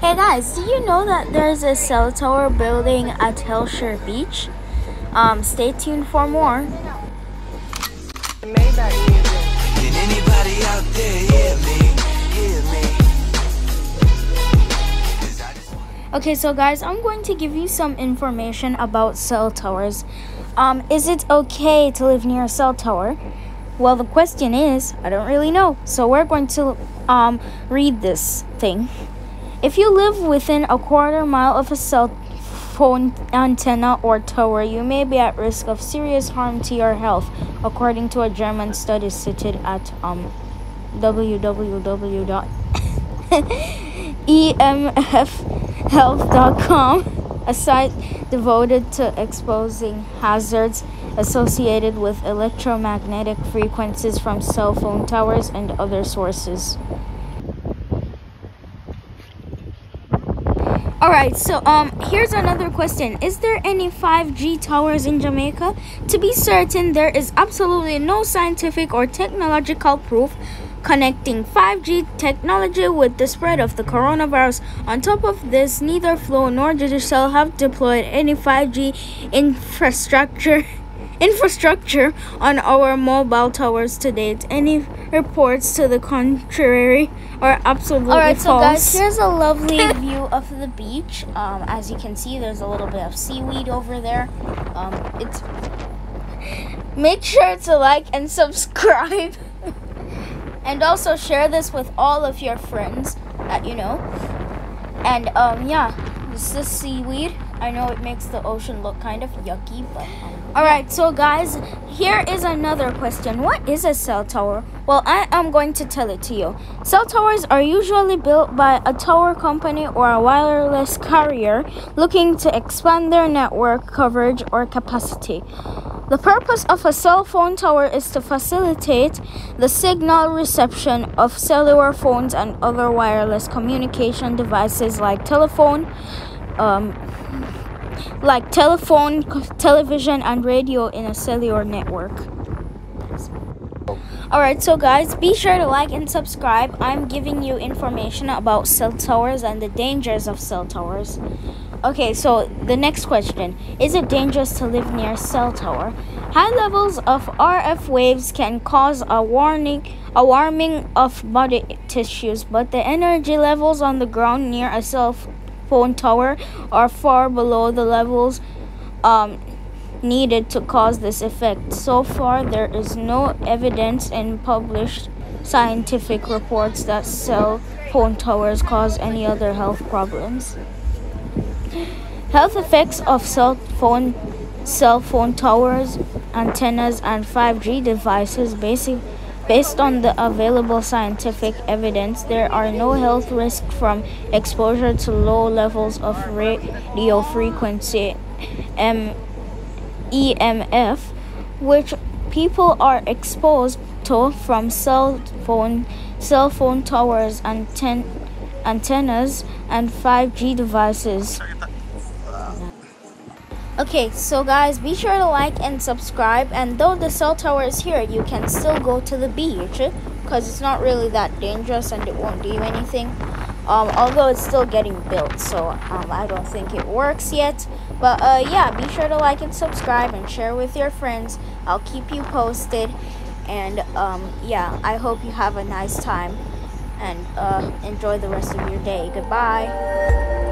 Hey guys, do you know that there's a cell tower building at Hellshire Beach? Um, stay tuned for more. Okay, so guys, I'm going to give you some information about cell towers. Um, is it okay to live near a cell tower? Well, the question is, I don't really know. So we're going to um read this thing. If you live within a quarter mile of a cell phone antenna or tower, you may be at risk of serious harm to your health, according to a German study cited at um www emfhealth.com, a site devoted to exposing hazards associated with electromagnetic frequencies from cell phone towers and other sources. All right, so um here's another question. Is there any 5G towers in Jamaica? To be certain, there is absolutely no scientific or technological proof connecting 5G technology with the spread of the coronavirus. On top of this, neither Flow nor Digicel have deployed any 5G infrastructure infrastructure on our mobile towers to date. Any reports to the contrary are absolutely All right, so false. guys, here's a lovely view of the beach. Um, as you can see, there's a little bit of seaweed over there. Um, it's Make sure to like and subscribe. and also share this with all of your friends that you know. And um yeah, this is seaweed. I know it makes the ocean look kind of yucky, but um, all right. So guys, here is another question. What is a cell tower? Well, I am going to tell it to you. Cell towers are usually built by a tower company or a wireless carrier looking to expand their network coverage or capacity. The purpose of a cell phone tower is to facilitate the signal reception of cellular phones and other wireless communication devices like telephone, um, like telephone, television, and radio in a cellular network. Alright, so guys, be sure to like and subscribe. I'm giving you information about cell towers and the dangers of cell towers. Okay, so the next question Is it dangerous to live near a cell tower? High levels of RF waves can cause a warning a warming of body tissues, but the energy levels on the ground near a cell phone tower are far below the levels um, needed to cause this effect. So far, there is no evidence in published scientific reports that cell phone towers cause any other health problems. Health effects of cell phone cell phone towers, antennas, and 5G devices basic Based on the available scientific evidence, there are no health risks from exposure to low levels of radio frequency M- EMF, which people are exposed to from cell phone, cell phone towers, anten- antennas, and 5G devices. Okay, so guys, be sure to like and subscribe. And though the cell tower is here, you can still go to the beach because it's not really that dangerous and it won't do you anything. Um, although it's still getting built, so um, I don't think it works yet. But uh, yeah, be sure to like and subscribe and share with your friends. I'll keep you posted. And um, yeah, I hope you have a nice time and uh, enjoy the rest of your day. Goodbye.